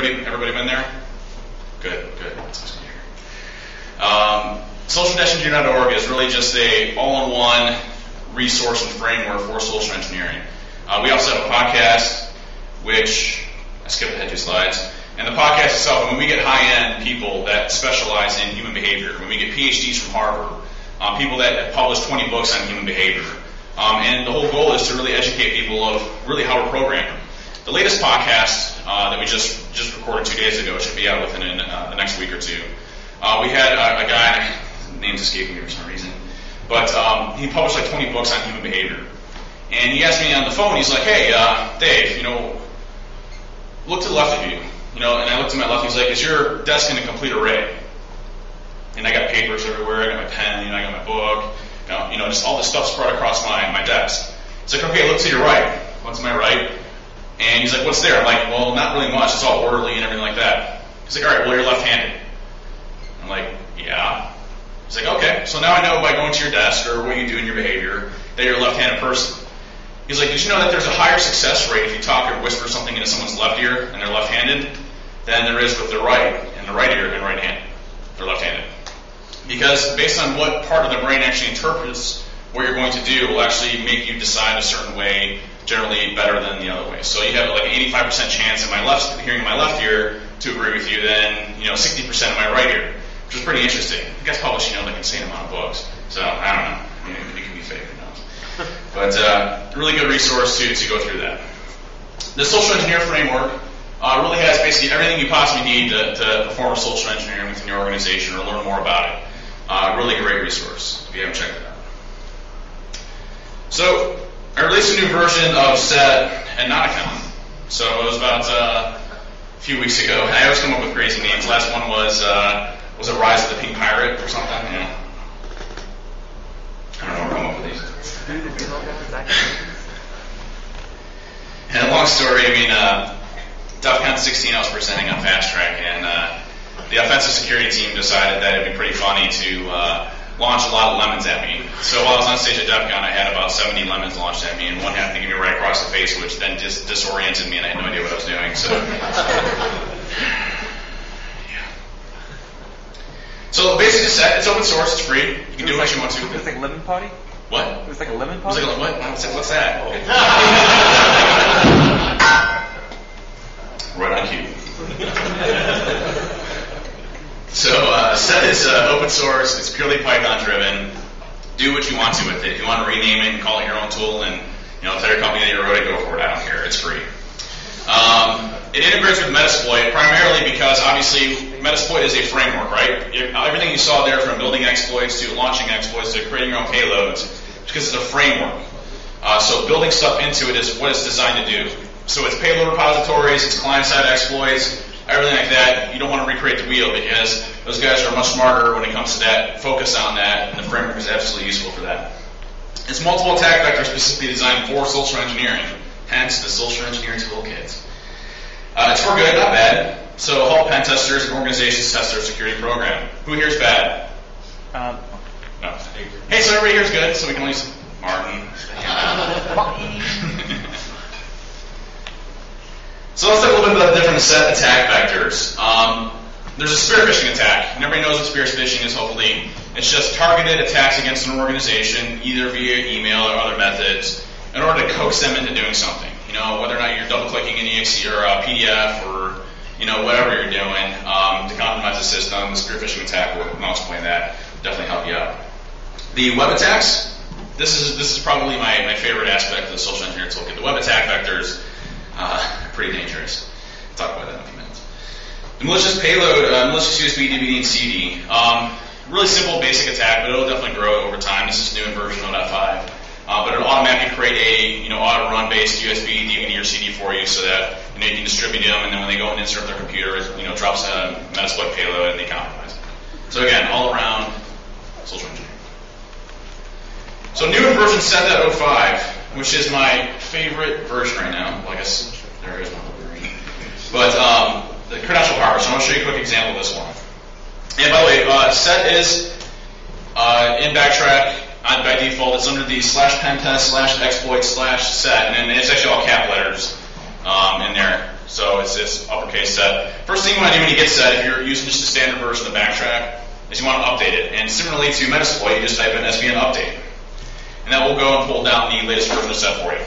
everybody everybody been there? Good, good. Um, social-engineer.org is really just a all-in-one resource and framework for social engineering. Uh, we also have a podcast, which I skipped ahead two slides. And the podcast itself, when we get high-end people that specialize in human behavior, when we get PhDs from Harvard, um, people that have published 20 books on human behavior, um, and the whole goal is to really educate people of really how we're programming. The latest podcast uh, that we just just recorded two days ago should be out within uh, the next week or two. Uh, we had a, a guy, name's escaping me for some reason, but um, he published like 20 books on human behavior. And he asked me on the phone, he's like, hey, uh, Dave, you know, look to the left of you. You know, and I looked to my left, he's like, is your desk in a complete array? And I got papers everywhere, I got my pen, you know, I got my book, you know, you know just all this stuff spread across my, my desk. He's like, okay, look to your right. What's my right? And he's like, what's there? I'm like, well, not really much. It's all orderly and everything like that. He's like, all right, well, you're left-handed. I'm like, yeah. He's like, okay, so now I know by going to your desk or what you do in your behavior that you're a left-handed person. He's like, did you know that there's a higher success rate if you talk or whisper something into someone's left ear and they're left-handed than there is with their right and the right ear and right hand. They're left-handed. Because based on what part of the brain actually interprets what you're going to do will actually make you decide a certain way generally better than the other way. So you have like an 85% chance in my left hearing in my left ear to agree with you than you know 60% in my right ear, which is pretty interesting. You guys publish you know like insane amount of books, so I don't know. I mean, it could be fake. Or not. But uh, really good resource to, to go through that. The social engineer framework uh, really has basically everything you possibly need to, to, perform social engineering within your organization or learn more about it. Uh, really great resource if you haven't checked it out. So I released a new version of SET at Nauticon. So it was about uh, a few weeks ago. I always come up with crazy names. Last one was uh, was it Rise of the Pink Pirate or something? Yeah. I don't know. Come up with these. And a long story, I mean, uh, DEF CON 16 I was presenting on Fast Track, and uh, the offensive security team decided that it'd be pretty funny to uh, launch a lot of lemons at me. So while I was on stage at DEF CON, I had about 70 lemons launched at me, and one happened to give me right across the face, which then just disoriented me, and I had no idea what I was doing. So. So basically, just it's open source, it's free. You can do what you want to. It's like lemon party. What? It was like a lemon It was party. like, what? What's that? What's that? right on cue. so uh, Set is uh, open source. It's purely Python driven. Do what you want to with it. If you want to rename it and call it your own tool, and you know, tell your company that you wrote it, go for it. I don't care. It's free. Um, it integrates with Metasploit primarily because obviously Metasploit is a framework, right? Everything you saw there from building exploits to launching exploits to creating your own payloads, because it's a framework. Uh, so building stuff into it is what it's designed to do. So it's payload repositories, it's client-side exploits, everything like that. You don't want to recreate the wheel because those guys are much smarter when it comes to that. Focus on that, and the framework is absolutely useful for that. It's multiple attack vectors specifically designed for social engineering, hence the social engineering toolkit. Uh, it's for good, not bad. So help pen testers and organizations test their security program. Who here's bad? Um, No. Hey, so everybody here's good, so we can at least Martin. so let's talk a little bit about the different set attack vectors. Um, there's a spear phishing attack. Everybody knows what spear phishing is, hopefully. It's just targeted attacks against an organization, either via email or other methods, in order to coax them into doing something. You know, whether or not you're double clicking an exe or a PDF or you know whatever you're doing um, to compromise the system. The spear phishing attack will, I'll explain that. Definitely help you out. The web attacks. This is this is probably my, my favorite aspect of the social engineering toolkit. The web attack vectors uh, pretty dangerous. I'll talk about that in a few minutes. The malicious payload, uh, malicious USB, DVD, and CD. Um, really simple, basic attack, but it'll definitely grow over time. This is new in version 0.5. Uh, but it'll automatically create a you know auto run based USB, DVD, or CD for you, so that you know you can distribute them, and then when they go and insert their computer, it you know drops a Metasploit payload and they compromise. So again, all around social engineering. So new in version 7.05, which is my favorite version right now. Well, I guess there is one. But um, the credential harvest. I'm going to show you a quick example of this one. And by the way, uh, set is uh, in backtrack by default. It's under the slash pentest slash exploit slash set, and then it's actually all cap letters um, in there. So it's this uppercase set. First thing you want to do when you get set, if you're using just the standard version of backtrack, is you want to update it. And similarly to Metasploit, you just type in svn update. And that will go and pull down the latest version of set for you.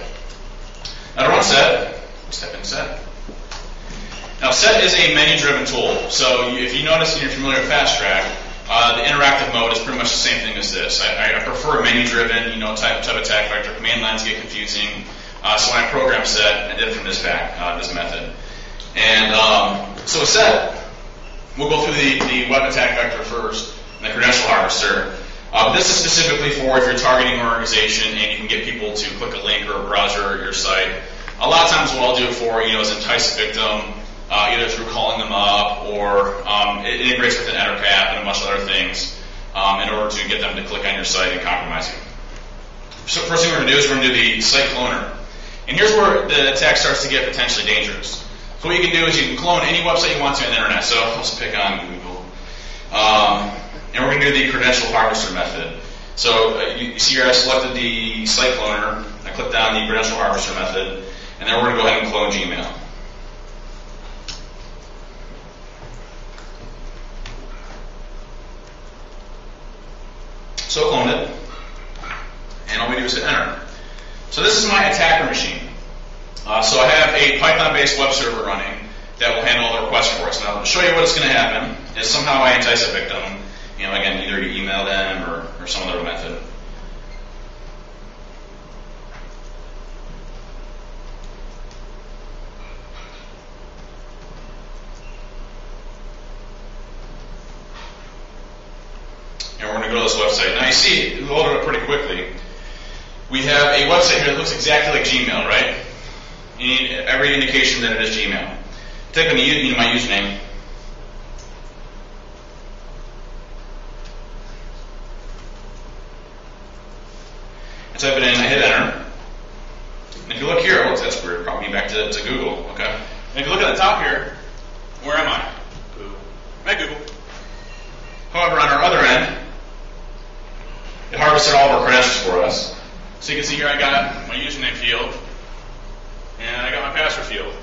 Now to run set, step in set. Now set is a menu-driven tool. So if you notice and you're familiar with Fast Track, uh, the interactive mode is pretty much the same thing as this. I, I prefer a menu-driven, you know, type, type attack vector. Command lines get confusing. Uh, so when I program set, I did it from this back, uh, this method. And um, so set, we'll go through the, the web attack vector first, and the credential harvester. Uh, this is specifically for if you're targeting an organization and you can get people to click a link or a browser or your site. A lot of times what I'll do it for, you know, is entice a victim, uh, either through calling them up or um, it integrates with an EtterCap and a bunch of other things um, in order to get them to click on your site and compromise you. So first thing we're going to do is we're going to do the site cloner. And here's where the attack starts to get potentially dangerous. So what you can do is you can clone any website you want to on the internet. So let's pick on Google. Um, and we're going to do the credential harvester method. So uh, you, see here I selected the site cloner. I clicked on the credential harvester method. And then we're going to go ahead and clone Gmail. So clone it. And all we do is hit enter. So this is my attacker machine. Uh, so I have a Python-based web server running that will handle the requests for us. Now, to show you what's going to happen is somehow I entice a victim. You know, again, either you email them or, or some other method. And we're going to go to this website. Now you see, it loaded up pretty quickly we have a website here that looks exactly like Gmail, right? You need every indication that it is Gmail. Type in my username. Type it in, I hit enter. And if you look here, oh, that's weird, brought me back to, to Google, okay? And if you look at the top here, where am I? Google. Google. However, on our other end, it harvested all of our credentials for us. So you can see here I got my username field and I got my password field.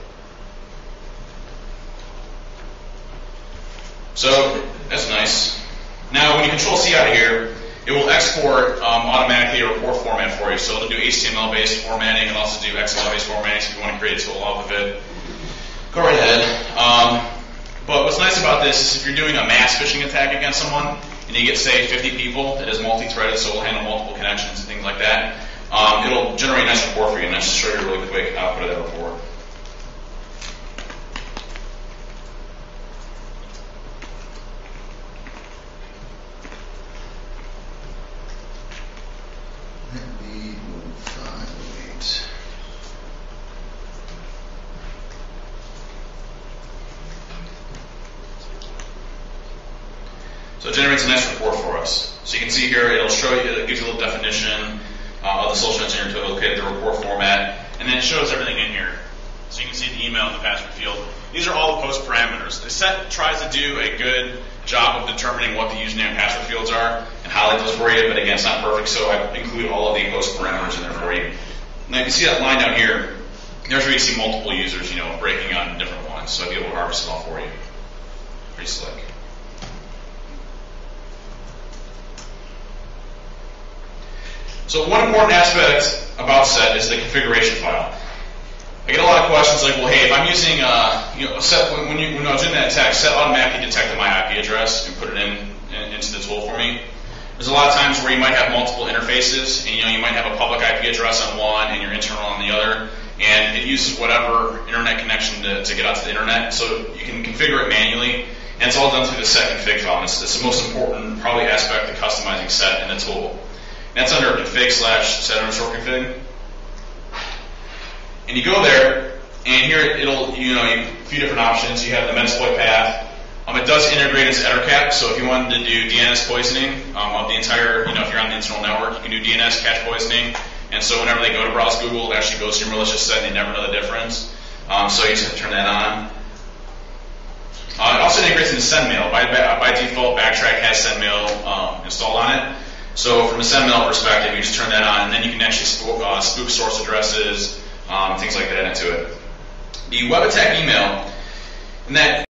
So that's nice. Now when you control C out of here, it will export um, automatically a report format for you. So it'll do HTML based formatting and also do XML based formatting so if you want to create a tool off of it. Go right ahead. Um, but what's nice about this is if you're doing a mass phishing attack against someone and you get say 50 people, it is multi-threaded so it will handle multiple connections and things like that um, it'll generate a nice report for you, and I'll show you really quick output of that report. So it generates a nice report for us. So you can see here, it'll show you, it gives you a little definition, uh, of the social engineering tool, located the report format, and then it shows everything in here. So you can see the email and the password field. These are all the post parameters. The set tries to do a good job of determining what the username and password fields are and highlight those for you, but again, it's not perfect, so I include all of the post parameters in there for you. Now you can see that line down here. There's where you see multiple users, you know, breaking on different ones, so I'll be able to harvest it all for you. Pretty slick. So one important aspect about set is the configuration file. I get a lot of questions like, well, hey, if I'm using, uh, you know, set when, you, when I was in that attack, set automatically detected my IP address and put it in, in, into the tool for me. There's a lot of times where you might have multiple interfaces, and you know you might have a public IP address on one and your internal on the other, and it uses whatever internet connection to, to get out to the internet. So you can configure it manually, and it's all done through the set config file. It's, it's the most important, probably aspect of customizing set in the tool. That's under config slash set underscore config. And you go there, and here it'll, you know, a few different options. You have the Metasploit path. Um, it does integrate into EtterCap, so if you wanted to do DNS poisoning um, of the entire, you know, if you're on the internal network, you can do DNS cache poisoning. And so whenever they go to browse Google, it actually goes to your malicious site, and they never know the difference. Um, so you just have to turn that on. Uh, it also integrates into SendMail. By, by default, Backtrack has SendMail um, installed on it. So from a SendMail perspective, you just turn that on, and then you can actually spook, uh, spook source addresses, um, things like that into it. the web attack email, and that